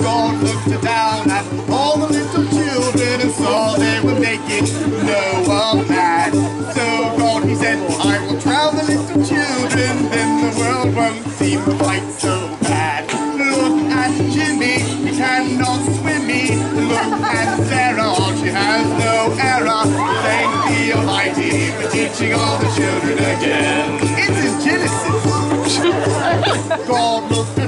God looked down at all the little children and saw they were making Noah mad. So God, he said, I will drown the little children, then the world won't seem quite so bad. Look at Jimmy, he cannot swim me. Look at Sarah, she has no error. Thank the Almighty for teaching all the children again. It's in Genesis. God looked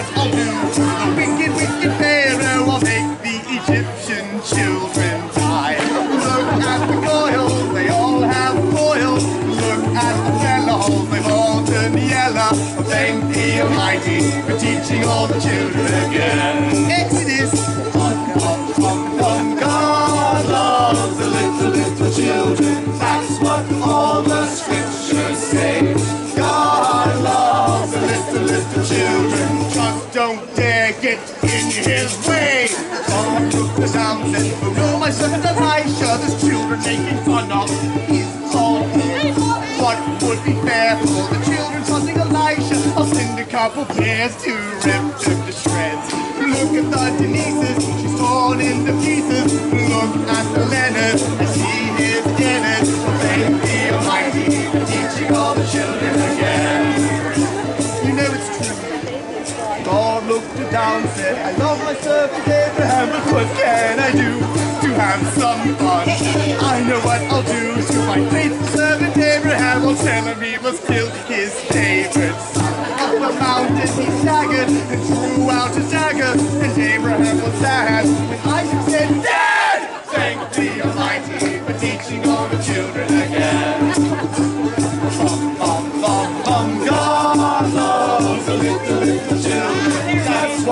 what I'll do the wicked, wicked Pharaoh. I'll make the Egyptian children die. Look at the coils, they all have coils. Look at the fellows, they've all turned yellow. Thank the Almighty for teaching all the children again. Exodus. God loves the little, little children. That's what all get in his way. God took the sound and Oh, no, my son Elisha, there's children making fun of his call. What would be fair for the children tossing Elisha? I'll send a couple pairs to rip them to shreds. Look at the Denises, she's torn into pieces. Look at down, said, I love my servant Abraham, but what can I do to have some fun? I know what I'll do to my faithful servant Abraham. I'll tell him he must kill his favorite son. Up the mountain he staggered and drew out a dagger, and Abraham was sad when Isaac said, Dad! Thank the Almighty for teaching all the children again. Bum, bum, bum, bum, God loves the little, little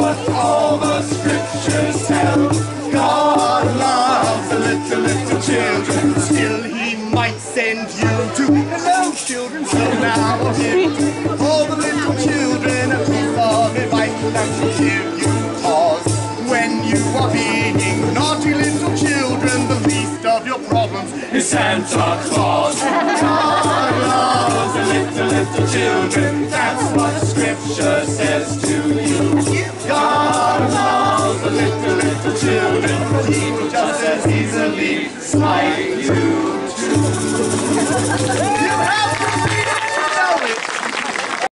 what all the scriptures tell. God loves little, little children. Still, he might send you to hello, children. So now is Santa Claus. God loves the little, little children. That's what scripture says to you. God loves the little, little children. He will just as easily smile